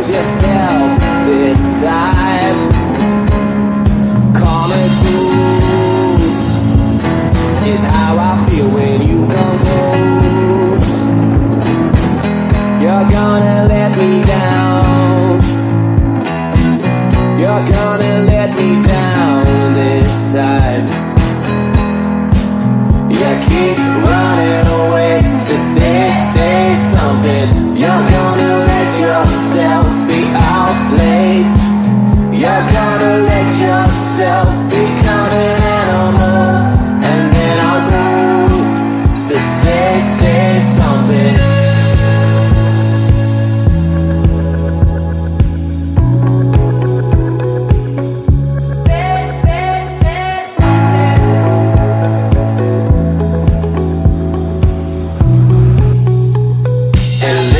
lose yourself this time. Common truth is how I feel when you come close. You're gonna let me down. You're gonna let me down this time. You keep running to say, say something. You're gonna let yourself be outplayed. You're gonna let yourself be coming Yeah.